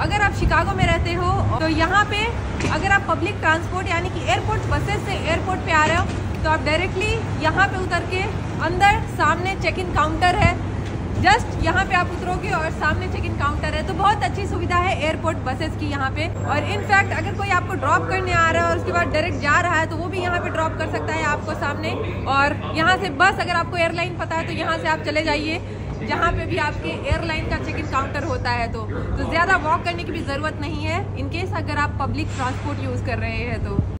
अगर आप शिकागो में रहते हो तो यहाँ पे अगर आप पब्लिक ट्रांसपोर्ट यानी कि एयरपोर्ट बसेस से एयरपोर्ट पे आ रहे हो तो आप डायरेक्टली यहाँ पे उतर के अंदर सामने चेक इन काउंटर है। जस्ट यहाँ पे आप उतरोगे और सामने चेक इन काउंटर है। तो बहुत अच्छी सुविधा है एयरपोर्ट बसेस की यहाँ पे। और इनफैक्ट अगर कोई आपको ड्रॉप करने आ रहा है और उसके बाद डायरेक्ट जा रहा है तो वो भी यहाँ पे ड्रॉप कर सकता है आपको सामने। और यहाँ से बस अगर आपको एयरलाइन पता है तो यहाँ से आप चले जाइए। जहाँ पे भी आपके एयरलाइन का चेक इन काउंटर होता है तो तो ज़्यादा वॉक करने की भी ज़रूरत नहीं है। इनकेस अगर आप पब्लिक ट्रांसपोर्ट यूज़ कर रहे हैं तो।